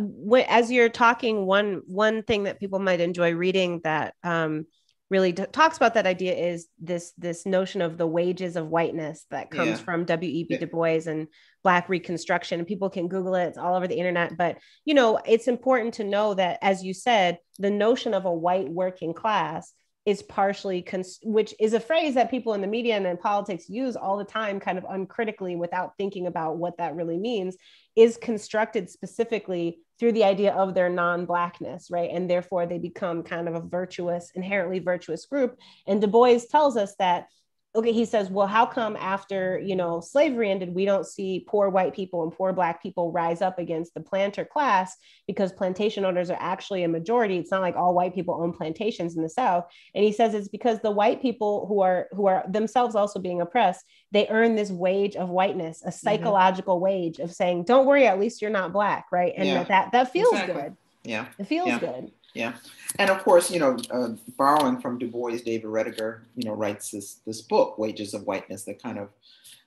as you're talking, one one thing that people might enjoy reading that um, really t- talks about that idea is this this notion of the wages of whiteness that comes yeah. from W.E.B. Du Bois and Black Reconstruction. And people can Google it; it's all over the internet. But you know, it's important to know that, as you said, the notion of a white working class is partially cons- which is a phrase that people in the media and in politics use all the time kind of uncritically without thinking about what that really means is constructed specifically through the idea of their non-blackness right? And therefore they become kind of a virtuous inherently virtuous group. And du bois tells us that okay he says well how come after you know slavery ended we don't see poor white people and poor black people rise up against the planter class because plantation owners are actually a majority it's not like all white people own plantations in the south and he says it's because the white people who are who are themselves also being oppressed they earn this wage of whiteness a mm-hmm. psychological mm-hmm. wage of saying don't worry at least you're not black right and yeah. that that feels exactly. good yeah it feels yeah. good yeah, and of course, you know, uh, borrowing from Du Bois, David Roediger, you know, writes this this book, Wages of Whiteness, that kind of,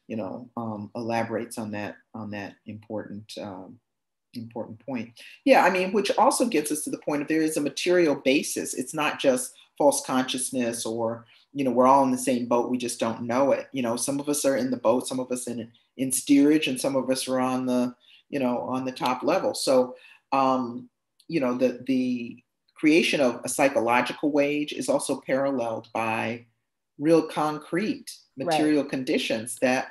you know, um, elaborates on that on that important um, important point. Yeah, I mean, which also gets us to the point of there is a material basis. It's not just false consciousness or you know we're all in the same boat we just don't know it you know some of us are in the boat some of us in in steerage and some of us are on the you know on the top level so um you know the the creation of a psychological wage is also paralleled by real concrete material right. conditions that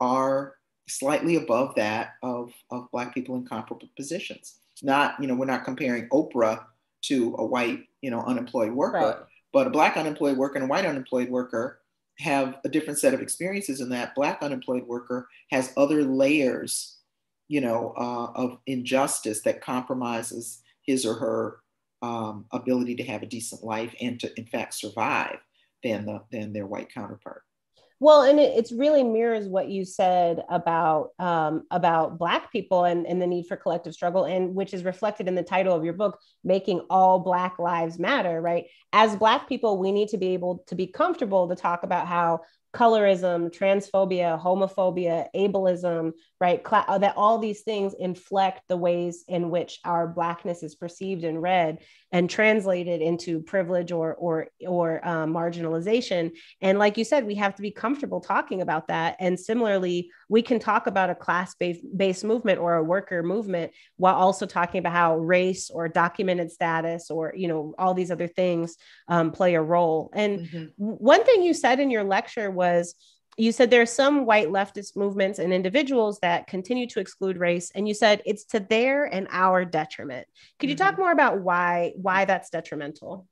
are slightly above that of, of black people in comparable positions not you know we're not comparing oprah to a white you know unemployed worker right. but a black unemployed worker and a white unemployed worker have a different set of experiences in that black unemployed worker has other layers you know uh, of injustice that compromises his or her um, ability to have a decent life and to in fact survive than the than their white counterpart. Well and it it's really mirrors what you said about um, about black people and, and the need for collective struggle and which is reflected in the title of your book making all black lives matter right? As black people we need to be able to be comfortable to talk about how colorism, transphobia, homophobia, ableism, right? Uh, that all these things inflect the ways in which our blackness is perceived and read and translated into privilege or or or um, marginalization. And like you said, we have to be comfortable talking about that. And similarly, we can talk about a class-based based movement or a worker movement while also talking about how race or documented status or you know all these other things um, play a role. And mm-hmm. one thing you said in your lecture was you said there are some white leftist movements and individuals that continue to exclude race and you said it's to their and our detriment. Could you mm-hmm. talk more about why why that's detrimental?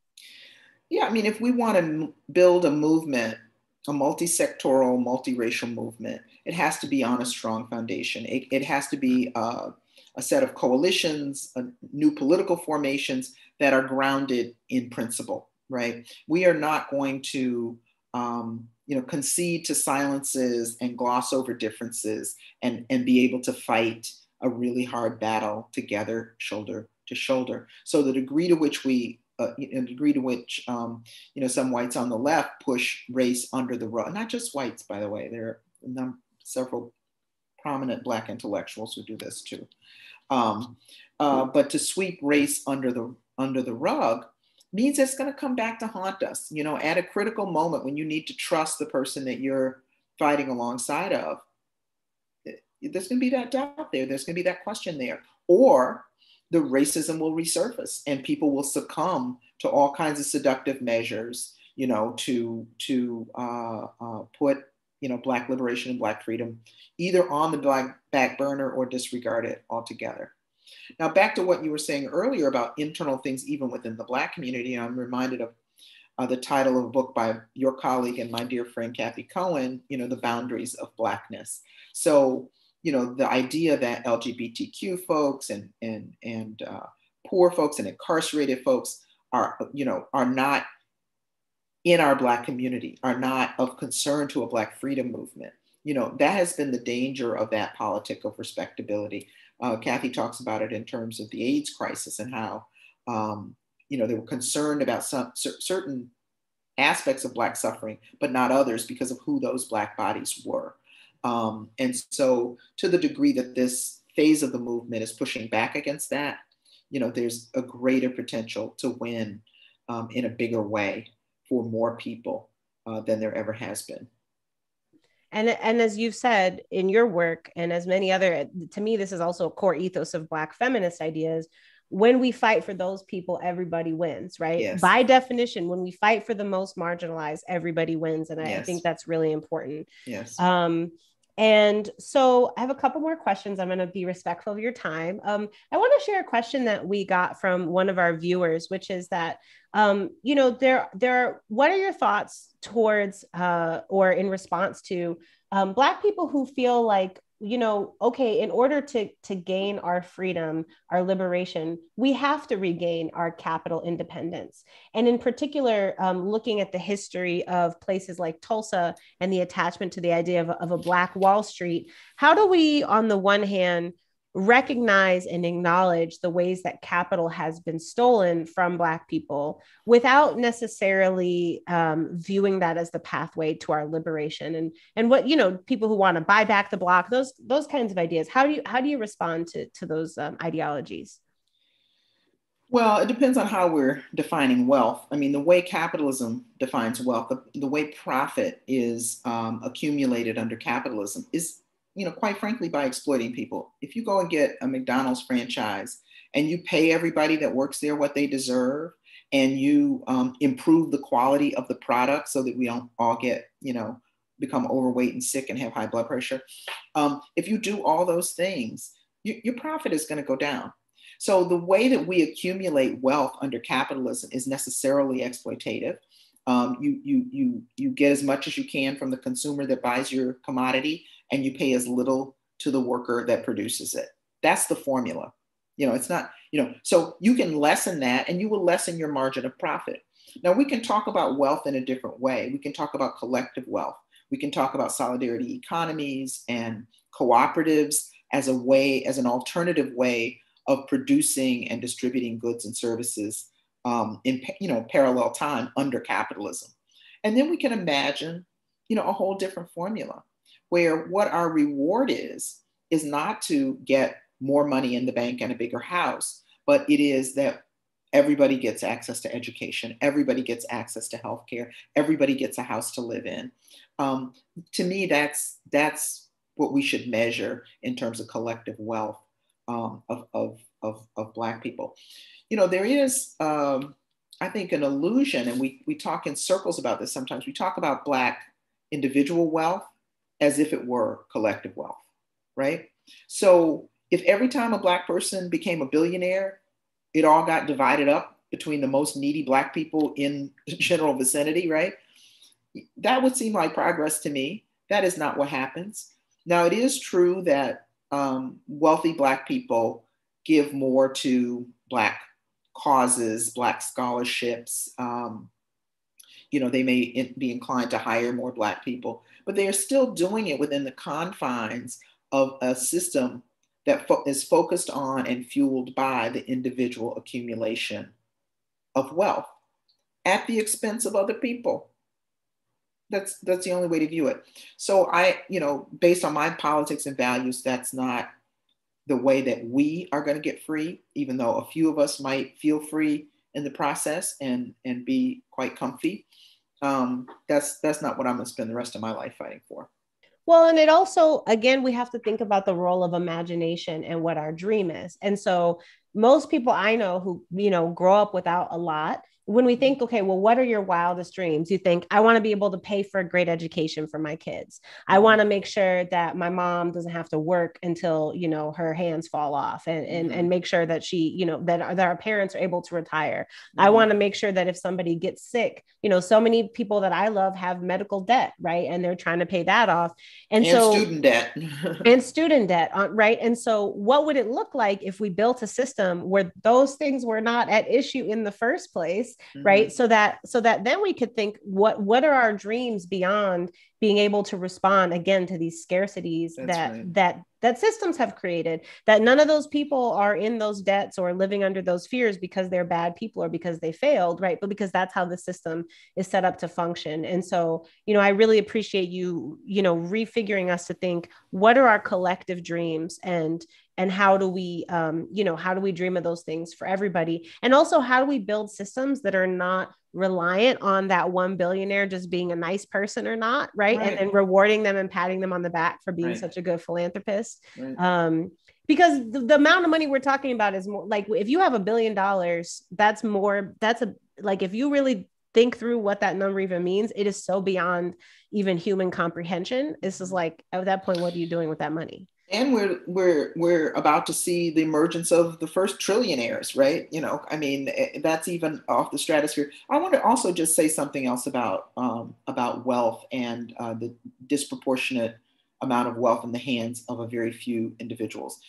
Yeah i mean if we want to build a movement a multi-sectoral multiracial movement it has to be on a strong foundation. It, it has to be uh, a set of coalitions uh, new political formations that are grounded in principle right? We are not going to um, you know, concede to silences and gloss over differences and, and be able to fight a really hard battle together, shoulder to shoulder. So the degree to which we, uh, the degree to which, um, you know, some whites on the left push race under the rug, not just whites, by the way, there are several prominent black intellectuals who do this too. Um, uh, but to sweep race under the under the rug means it's going to come back to haunt us, you know, at a critical moment when you need to trust the person that you're fighting alongside of. There's going to be that doubt there. There's going to be that question there. Or the racism will resurface and people will succumb to all kinds of seductive measures, you know, to, to uh, uh, put, you know, Black liberation and Black freedom either on the black back burner or disregard it altogether. Now, back to what you were saying earlier about internal things, even within the Black community, I'm reminded of uh, the title of a book by your colleague and my dear friend Cathy Cohen, you know, The Boundaries of Blackness. So, you know, the idea that LGBTQ folks and, and, and uh, poor folks and incarcerated folks are, you know, are not in our Black community, are not of concern to a Black freedom movement. You know, that has been the danger of that politic of respectability uh, Cathy talks about it in terms of the AIDS crisis and how, um, you know, they were concerned about some certain aspects of Black suffering, but not others because of who those Black bodies were. Um, and so, to the degree that this phase of the movement is pushing back against that, you know, there's a greater potential to win um, in a bigger way for more people uh, than there ever has been. And, and as you've said in your work, and as many other, to me, this is also a core ethos of Black feminist ideas. When we fight for those people, everybody wins, right? Yes. By definition, when we fight for the most marginalized, everybody wins. And I, yes. I think that's really important. Yes. Um, and so I have a couple more questions. I'm going to be respectful of your time. Um, I want to share a question that we got from one of our viewers, which is that, um, you know, there, there, are, what are your thoughts towards uh, or in response to um, Black people who feel like you know okay in order to to gain our freedom our liberation we have to regain our capital independence. And in particular um, looking at the history of places like tulsa and the attachment to the idea of, of a black wall street how do we on the one hand recognize and acknowledge the ways that capital has been stolen from black people without necessarily um, viewing that as the pathway to our liberation and and what you know people who want to buy back the block those those kinds of ideas how do you how do you respond to to those um, ideologies well, it depends on how we're defining wealth. I mean, the way capitalism defines wealth, the, the way profit is um, accumulated under capitalism is you know, quite frankly, by exploiting people. If you go and get a McDonald's franchise and you pay everybody that works there what they deserve, and you um, improve the quality of the product so that we don't all get, you know, become overweight and sick and have high blood pressure. Um, if you do all those things, you, your profit is going to go down. So the way that we accumulate wealth under capitalism is necessarily exploitative. Um, you, you, you, you get as much as you can from the consumer that buys your commodity and you pay as little to the worker that produces it. That's the formula. You know, it's not, you know, so you can lessen that and you will lessen your margin of profit. Now, we can talk about wealth in a different way. We can talk about collective wealth. We can talk about solidarity economies and cooperatives as a way, as an alternative way of producing and distributing goods and services um, in you know parallel time under capitalism. And then we can imagine, you know, a whole different formula where what our reward is, is not to get more money in the bank and a bigger house, but it is that everybody gets access to education, everybody gets access to healthcare, everybody gets a house to live in. Um, to me, that's that's what we should measure in terms of collective wealth um, of, of, of, of, Black people. You know, there is, um, I think, an illusion, and we, we talk in circles about this sometimes. We talk about Black individual wealth, as if it were collective wealth, right? So if every time a Black person became a billionaire, it all got divided up between the most needy Black people in the [LAUGHS] general vicinity, right? That would seem like progress to me. That is not what happens. Now, it is true that um, wealthy Black people give more to Black causes, Black scholarships. Um, you know, they may be inclined to hire more Black people but they are still doing it within the confines of a system that fo- is focused on and fueled by the individual accumulation of wealth at the expense of other people. That's that's the only way to view it. So I, you know, based on my politics and values, that's not the way that we are going to get free, even though a few of us might feel free in the process and and be quite comfy um, that's that's not what I'm going to spend the rest of my life fighting for. Well, and it also, again, we have to think about the role of imagination and what our dream is. And so, most people I know who, you know, grow up without a lot, when we think, okay, well, what are your wildest dreams? You think, I want to be able to pay for a great education for my kids. I mm-hmm. want to make sure that my mom doesn't have to work until, you know, her hands fall off and, and, mm-hmm. and make sure that she, you know, that, that our parents are able to retire. Mm-hmm. I want to make sure that if somebody gets sick, you know, so many people that I love have medical debt, right? And they're trying to pay that off. And, and so student debt. [LAUGHS] and student debt, uh, right? And so what would it look like if we built a system where those things were not at issue in the first place? Mm-hmm. right so that so that then we could think what what are our dreams beyond being able to respond again to these scarcities That's that right. that that systems have created that none of those people are in those debts or living under those fears because they're bad people or because they failed right but because that's how the system is set up to function and so you know i really appreciate you you know refiguring us to think what are our collective dreams and and how do we um, you know how do we dream of those things for everybody and also how do we build systems that are not reliant on that one billionaire just being a nice person or not right, Right. and then rewarding them and patting them on the back for being Right. such a good philanthropist Right. um because the, the amount of money we're talking about is more like if you have a billion dollars that's more that's a like if you really think through what that number even means it is so beyond even human comprehension this is like at that point what are you doing with that money and we're we're we're about to see the emergence of the first trillionaires right? You know i mean eh, that's even off the stratosphere. I want to also just say something else about um, about wealth and uh, the disproportionate amount of wealth in the hands of a very few individuals.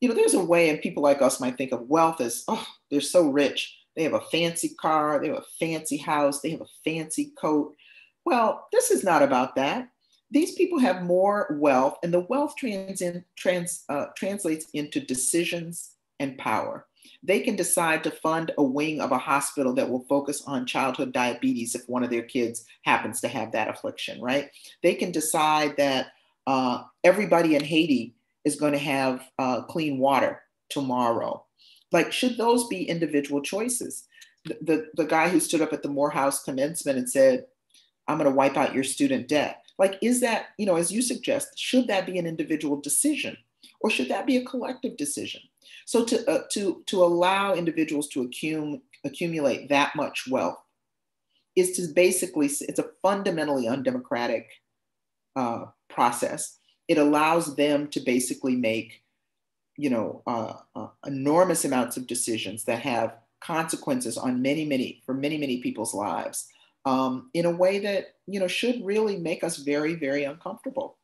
You know there's a way and people like us might think of wealth as oh they're so rich. They have a fancy car. They have a fancy house. They have a fancy coat. Well this is not about that these people have more wealth, and the wealth trans in, trans, uh, translates into decisions and power. They can decide to fund a wing of a hospital that will focus on childhood diabetes if one of their kids happens to have that affliction, right? They can decide that uh, everybody in Haiti is going to have uh, clean water tomorrow. Like, should those be individual choices? The, the, the guy who stood up at the Morehouse commencement and said, I'm going to wipe out your student debt like is that you know as you suggest should that be an individual decision or should that be a collective decision? So to uh, to to allow individuals to accum- accumulate that much wealth is to basically it's a fundamentally undemocratic uh, process. It allows them to basically make you know uh, uh, enormous amounts of decisions that have consequences on many many for many many people's lives um, in a way that you know should really make us very very uncomfortable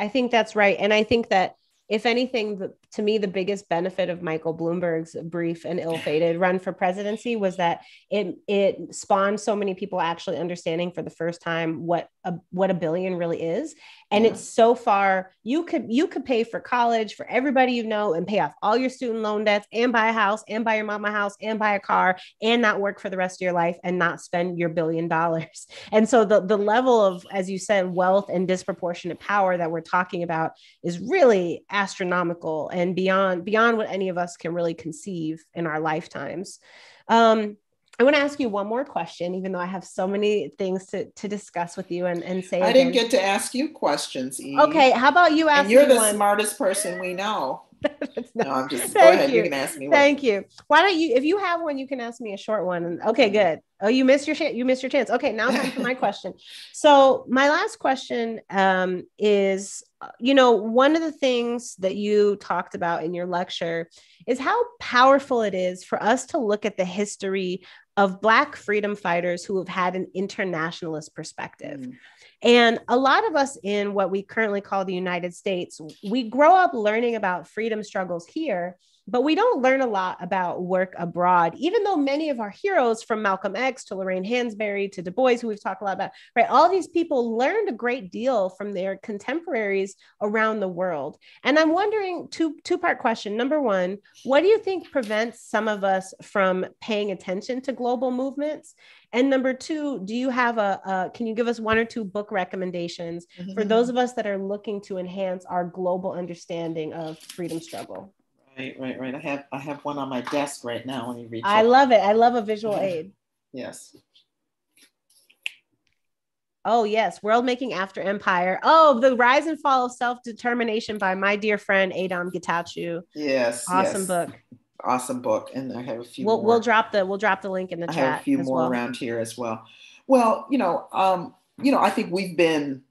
I think that's right. And I think that if anything, the, to me, the biggest benefit of Michael Bloomberg's brief and ill-fated run for presidency was that it it spawned so many people actually understanding for the first time what a what a billion really is. And Yeah. it's so far you could you could pay for college for everybody you know and pay off all your student loan debts and buy a house and buy your mama a house and buy a car and not work for the rest of your life and not spend your billion dollars. [LAUGHS] And so the the level of as you said wealth and disproportionate power that we're talking about is really astronomical and beyond beyond what any of us can really conceive in our lifetimes. Um, I want to ask you one more question, even though I have so many things to, to discuss with you and, and say. i didn't get to ask you questions Eve. Okay, how about you ask and you're the one? smartest person we know [LAUGHS] That's not- no i'm just go Thank ahead you. you. can ask me one. Thank you. Why don't you, if you have one, you can ask me a short one. Okay, good. Oh, you missed your chance. You missed your chance. Okay, now time for my [LAUGHS] question. So my last question um, is, uh, you know, one of the things that you talked about in your lecture is how powerful it is for us to look at the history of Black freedom fighters who have had an internationalist perspective. Mm. And a lot of us in what we currently call the United States, we grow up learning about freedom struggles here, but we don't learn a lot about work abroad, even though many of our heroes from Malcolm X to Lorraine Hansberry to Du Bois, who we've talked a lot about, right? All these people learned a great deal from their contemporaries around the world. And I'm wondering two, two part question. Number one, what do you think prevents some of us from paying attention to global movements? And number two, do you have a, a can you give us one or two book recommendations for Mhm. those of us that are looking to enhance our global understanding of freedom struggle? Right right right i have i have one on my desk right now let me reach I love it. I love a visual aid. yes Oh, yes. World Making After Empire. Oh, The Rise and Fall of Self Determination by my dear friend Adom Getachew. yes Awesome yes. book. awesome book and i have a few We'll, more. we'll drop the we'll drop the link in the I chat. have a few more well. around here as well. Well, you know, um, you know, I think we've been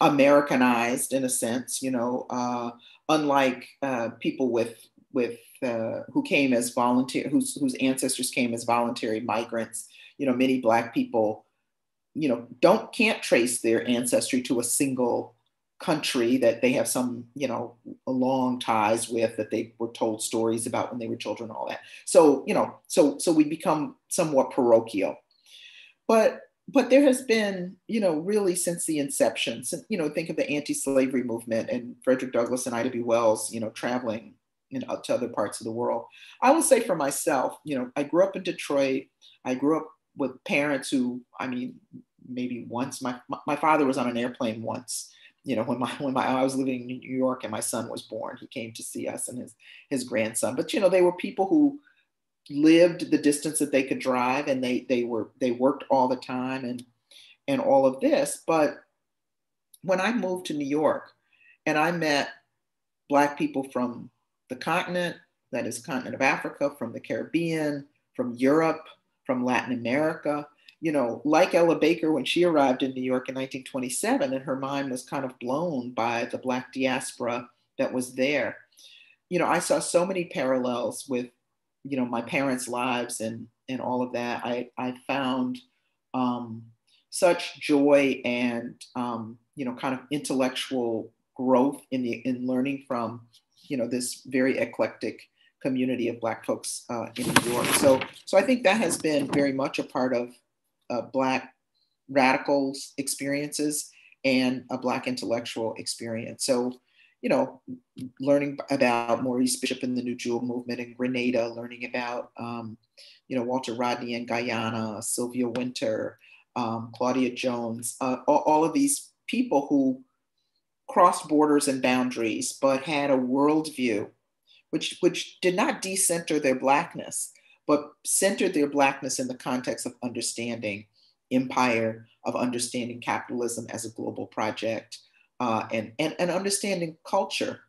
Americanized in a sense. You know, uh, unlike uh, people with with uh, who came as volunteer, whose whose ancestors came as voluntary migrants. You know, many Black people, you know, don't can't trace their ancestry to a single country that they have some, you know, long ties with that they were told stories about when they were children, all that. So, you know, so so we become somewhat parochial. But but there has been, you know, really since the inception, since, you know, think of the anti-slavery movement and Frederick Douglass and Ida B. Wells, you know, traveling you know, to other parts of the world. I will say for myself, you know, I grew up in Detroit. I grew up with parents who, I mean, maybe once my my father was on an airplane once. You know, when my when my I was living in New York and my son was born, he came to see us and his his grandson. But you know, they were people who lived the distance that they could drive and they they were they worked all the time and and all of this but when i moved to new york and i met black people from the continent that is continent of africa from the caribbean from europe from latin america. You know like ella baker when she arrived in new york in 1927 and her mind was kind of blown by the black diaspora that was there. You know i saw so many parallels with you know my parents' lives and and all of that, I I found um, such joy and um, you know kind of intellectual growth in the in learning from you know this very eclectic community of Black folks uh, in New York. So so I think that has been very much a part of uh, Black radicals experiences and a Black intellectual experience. So you know, learning about Maurice Bishop and the New Jewel movement in Grenada, learning about, um, you know, Walter Rodney in Guyana, Sylvia Wynter, um, Claudia Jones, uh, all, all, of these people who crossed borders and boundaries, but had a worldview which, which did not decenter their Blackness, but centered their Blackness in the context of understanding empire, of understanding capitalism as a global project, uh, and, and, and understanding culture,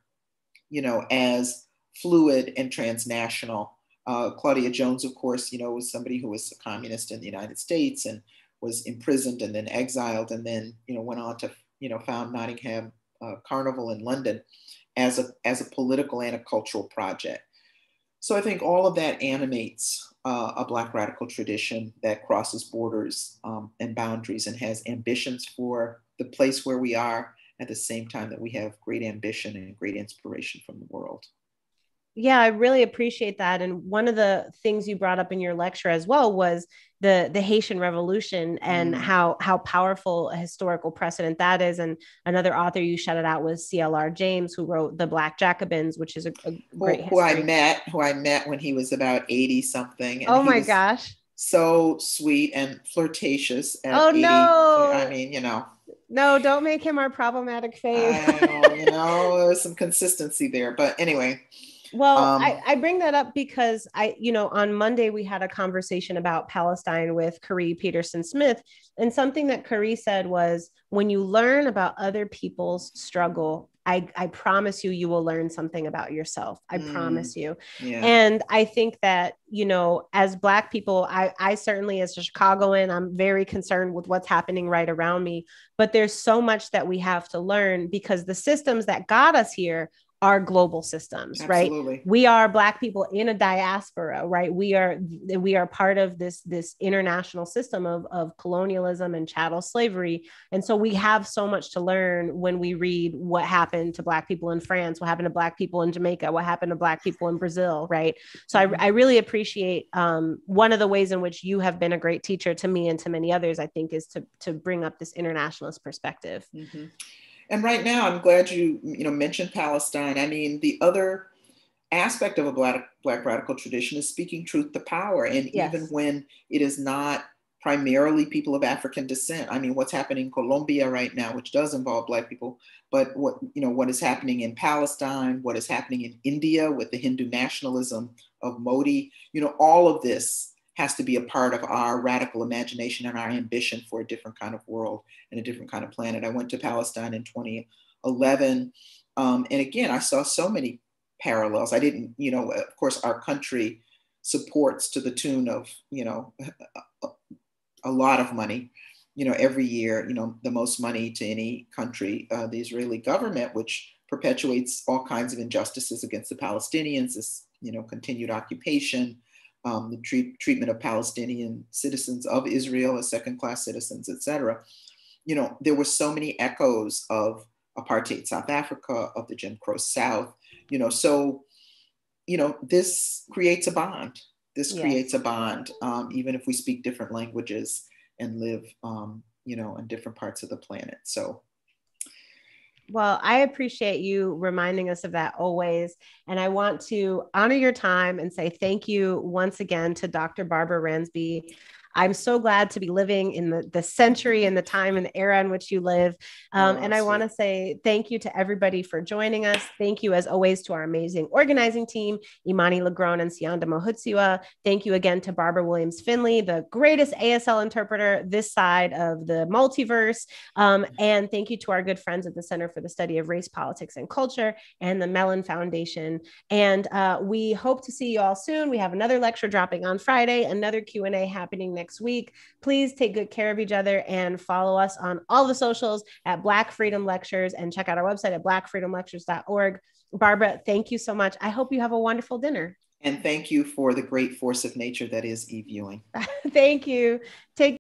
you know, as fluid and transnational. Uh, Claudia Jones, of course, you know, was somebody who was a communist in the United States and was imprisoned and then exiled and then, you know, went on to, you know, found Notting Hill uh, Carnival in London as a, as a political and a cultural project. So I think all of that animates uh, a Black radical tradition that crosses borders um, and boundaries and has ambitions for the place where we are at the same time that we have great ambition and great inspiration from the world. Yeah, I really appreciate that. And one of the things you brought up in your lecture as well was the the Haitian Revolution and mm. how how powerful a historical precedent that is. And another author you shouted out was C.L.R. James, who wrote The Black Jacobins, which is a, a great who, who I met who I met when he was about eighty something. oh my gosh! So sweet and flirtatious. oh 80. no! I mean, you know no, don't make him our problematic fave. know, you know, there's some consistency there. But anyway. Well, um, I, I bring that up because I, you know, on Monday we had a conversation about Palestine with Kari Peterson Smith. And something that Kari said was when you learn about other people's struggle, I, I promise you, you will learn something about yourself. I mm, promise you. Yeah. And I think that, you know, as Black people, I, I certainly, as a Chicagoan, I'm very concerned with what's happening right around me. But there's so much that we have to learn because the systems that got us here are global systems Absolutely. right we are black people in a diaspora right we are we are part of this this international system of of colonialism and chattel slavery and so we have so much to learn when we read what happened to black people in france what happened to black people in jamaica what happened to black people in brazil right so mm-hmm. I, I really appreciate um, one of the ways in which you have been a great teacher to me and to many others i think is to to bring up this internationalist perspective mm-hmm. And right now, I'm glad you you know mentioned Palestine. I mean, the other aspect of a black black radical tradition is speaking truth to power, and yes. even when it is not primarily people of African descent. I mean, what's happening in Colombia right now, which does involve black people, but what you know what is happening in Palestine, what is happening in India with the Hindu nationalism of Modi, you know, all of this has to be a part of our radical imagination and our ambition for a different kind of world and a different kind of planet. I went to Palestine in 2011. Um, and again, I saw so many parallels. I didn't, you know, of course, our country supports to the tune of, you know, a, lot of money, you know, every year, you know, the most money to any country, uh, the Israeli government, which perpetuates all kinds of injustices against the Palestinians, this, you know, continued occupation, um, the treat, treatment of Palestinian citizens of Israel as second class citizens, et cetera. You know, there were so many echoes of apartheid South Africa, of the Jim Crow South, you know, so, you know, this creates a bond. This yes. creates a bond, um, even if we speak different languages. and live, um, you know, in different parts of the planet. So well, I appreciate you reminding us of that always. And I want to honor your time and say thank you once again to Dr. Barbara Ransby. I'm so glad to be living in the, the century and the time and the era in which you live. Um, oh, and I want to say thank you to everybody for joining us. Thank you, as always, to our amazing organizing team, Imani Lagron and Siyanda Mohutsiwa. Thank you again to Barbara Williams Finley, the greatest ASL interpreter this side of the multiverse. Um, and thank you to our good friends at the Center for the Study of Race, Politics, and Culture and the Mellon Foundation. And uh, we hope to see you all soon. We have another lecture dropping on Friday, another Q&A happening next next week. Please take good care of each other and follow us on all the socials at Black Freedom Lectures and check out our website at blackfreedomlectures.org. Barbara, thank you so much. I hope you have a wonderful dinner. And thank you for the great force of nature that is e viewing. [LAUGHS] thank you. Take